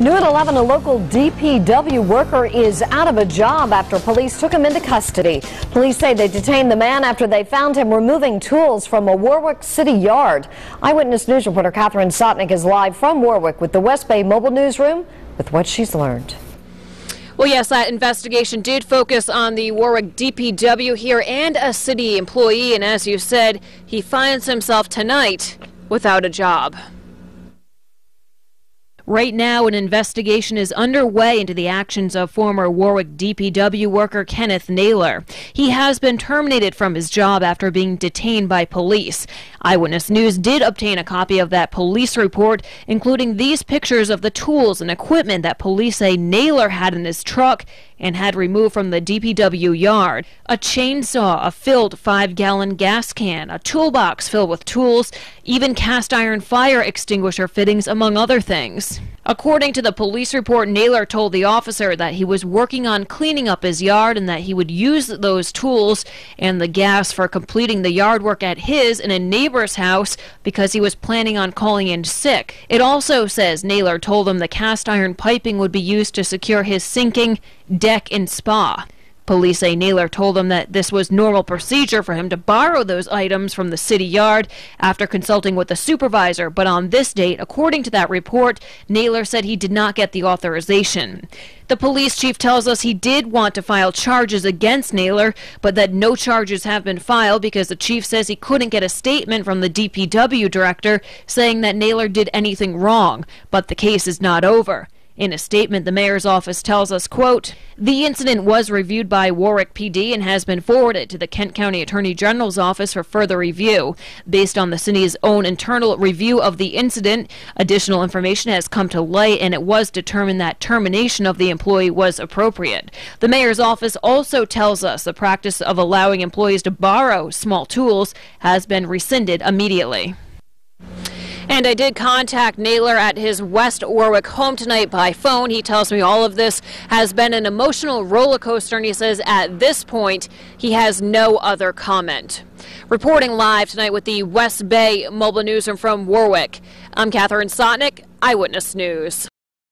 New at 11, a local DPW worker is out of a job after police took him into custody. Police say they detained the man after they found him removing tools from a Warwick City yard. Eyewitness News reporter Catherine Sotnick is live from Warwick with the West Bay Mobile Newsroom with what she's learned. Well, yes, that investigation did focus on the Warwick DPW here and a city employee. And as you said, he finds himself tonight without a job. Right now, an investigation is underway into the actions of former Warwick DPW worker Kenneth Naylor. He has been terminated from his job after being detained by police. Eyewitness News did obtain a copy of that police report, including these pictures of the tools and equipment that police say Naylor had in his truck and had removed from the DPW yard. A chainsaw, a filled five gallon gas can, a toolbox filled with tools, even cast iron fire extinguisher fittings, among other things. According to the police report, Naylor told the officer that he was working on cleaning up his yard and that he would use those tools and the gas for completing the yard work at his and a neighbor's house because he was planning on calling in sick. It also says Naylor told him the cast iron piping would be used to secure his sinking deck and spa. Police say Naylor told them that this was normal procedure for him to borrow those items from the city yard after consulting with the supervisor, but on this date, according to that report, Naylor said he did not get the authorization. The police chief tells us he did want to file charges against Naylor, but that no charges have been filed because the chief says he couldn't get a statement from the DPW director saying that Naylor did anything wrong, but the case is not over. In a statement, the mayor's office tells us, quote, the incident was reviewed by Warwick PD and has been forwarded to the Kent County Attorney General's office for further review. Based on the city's own internal review of the incident, additional information has come to light and it was determined that termination of the employee was appropriate. The mayor's office also tells us the practice of allowing employees to borrow small tools has been rescinded immediately. And I did contact Naylor at his West Warwick home tonight by phone. He tells me all of this has been an emotional roller coaster, and he says at this point he has no other comment. Reporting live tonight with the West Bay Mobile Newsroom from Warwick, I'm Catherine Sotnick, Eyewitness News.